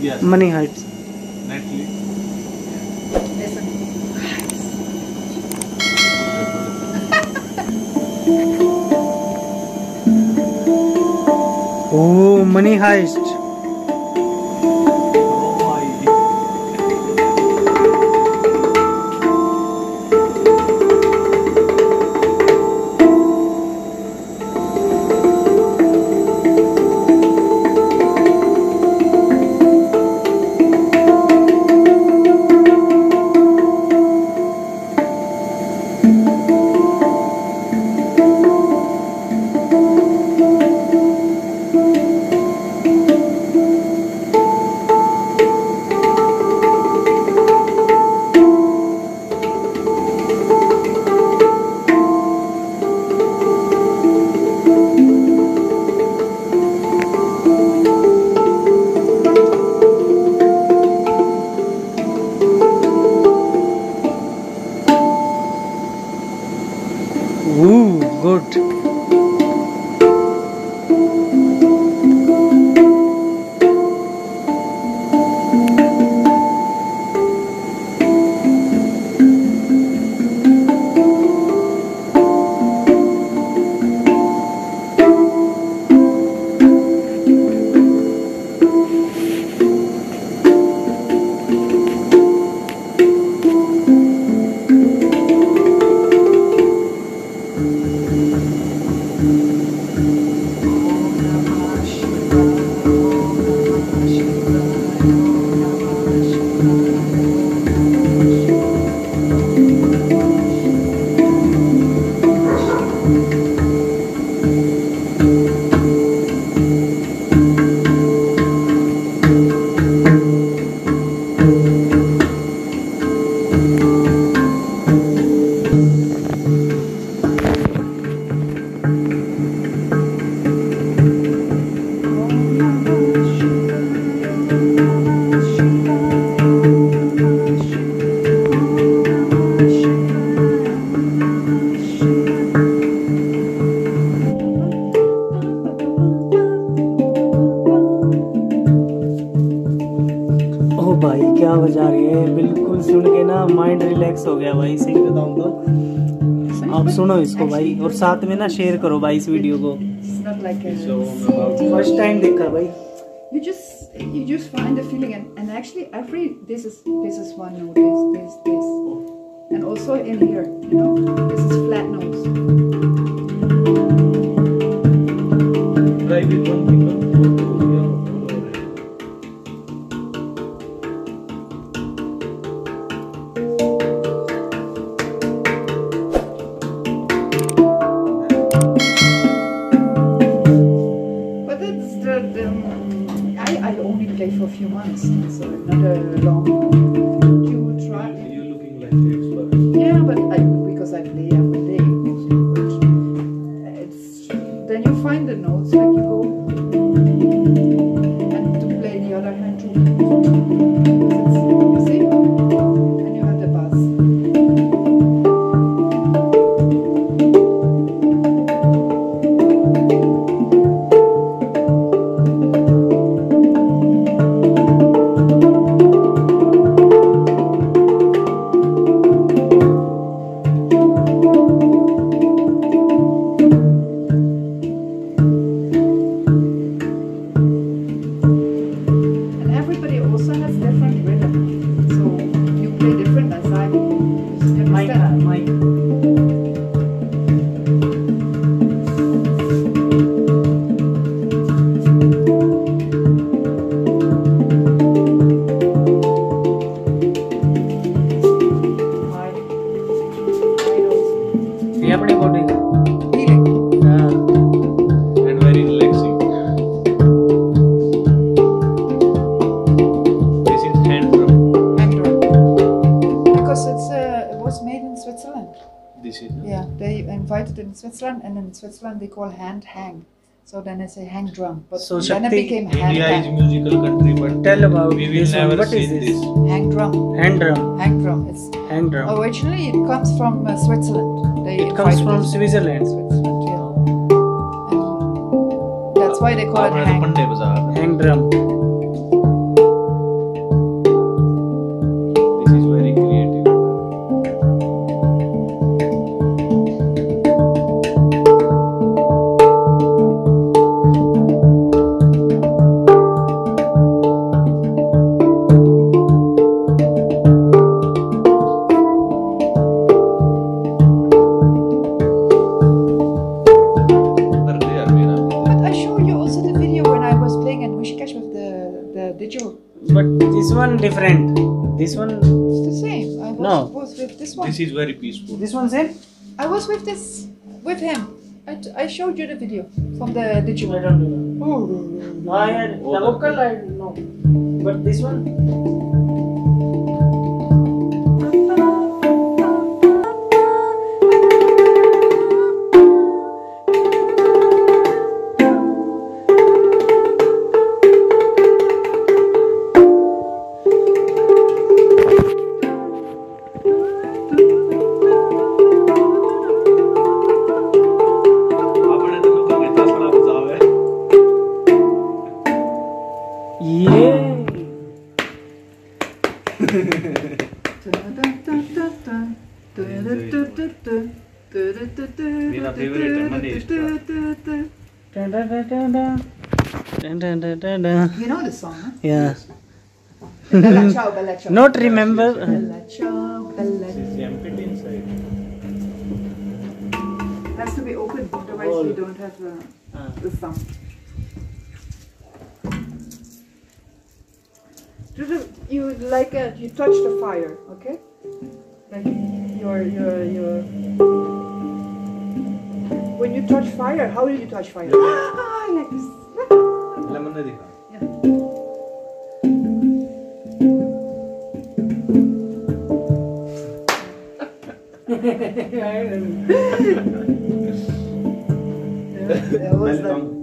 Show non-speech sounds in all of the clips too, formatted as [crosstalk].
Yes. Money Heights. Netflix. Oh, Money Heist. Ooh, आप सुनो इसको भाई और साथ में ना शेयर करो भाई इस वीडियो को. फ़र्स्ट टाइम देखा भाई You just you just find the feeling and, and actually every this is this is one note, this, this, this. And also in here, you know, this is flat notes. I, I only play for a few months, so not a long you try. You're looking like the expert. Yeah, but I because I play every in Switzerland, and in Switzerland they call hand hang. So then I say hang drum. But so then Shakti, it became hand India hang. is musical country, but tell about we will this never what is this? this? Hang drum. Hang drum. Hang drum. It's hang drum. Originally, it comes from uh, Switzerland. They it comes from it. Switzerland. Switzerland, yeah. And that's why they call it hang, hang drum. one different. This one. It's the same. I was, no. was with this one. This is very peaceful. This one same? I was with this, with him. I, t- I showed you the video from the digital. I don't know. Oh. I had oh, tawakkal, I. But this one? [laughs] You know the song, huh? Yeah. Bella Bella Ciao. Not remember. Bella Ciao, Bella Ciao. Has to be open, otherwise we don't have uh, ah. the, the. you like a, you touch the fire, okay? Like your your your. When you touch fire, how do you touch fire? Ah, like this. Lemonade. Yeah. [laughs] yeah, what's that?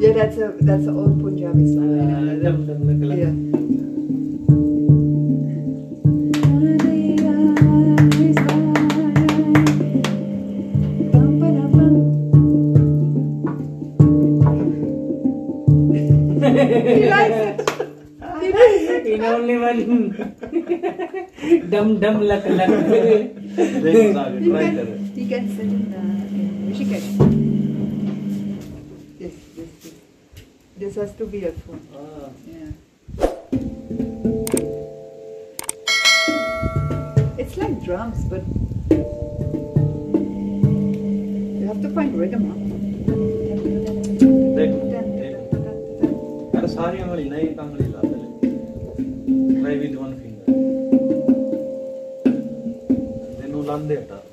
yeah, that's a that's an old Punjabi song. Uh, yeah. dum dum luck luck. you, can, you can sit in the Yes, yes, yes. This has to be a phone. Ah. Yeah. It's like drums, but you have to find rhythm. Huh? नहीं एक अंगली ला they try with one finger देनु लांदे हटा